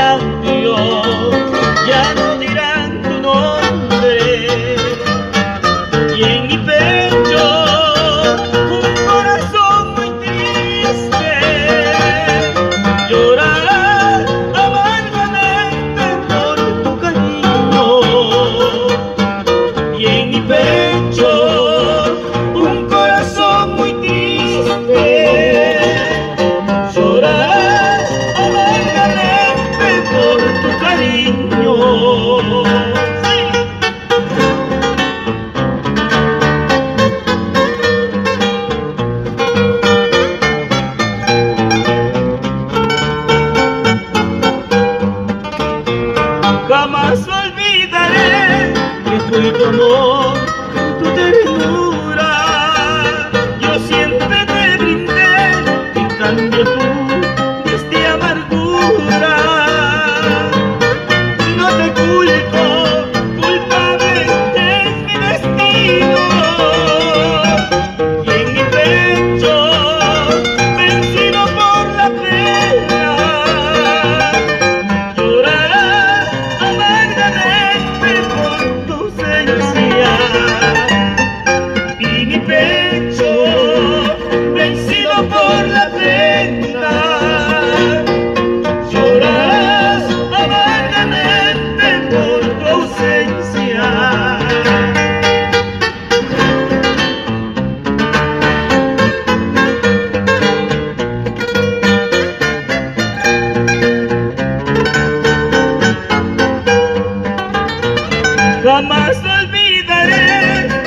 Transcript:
dirán ya no dirán tu nombre. Y en mi pecho jamás olvidaré que fui tu amor. jamás olvidaré.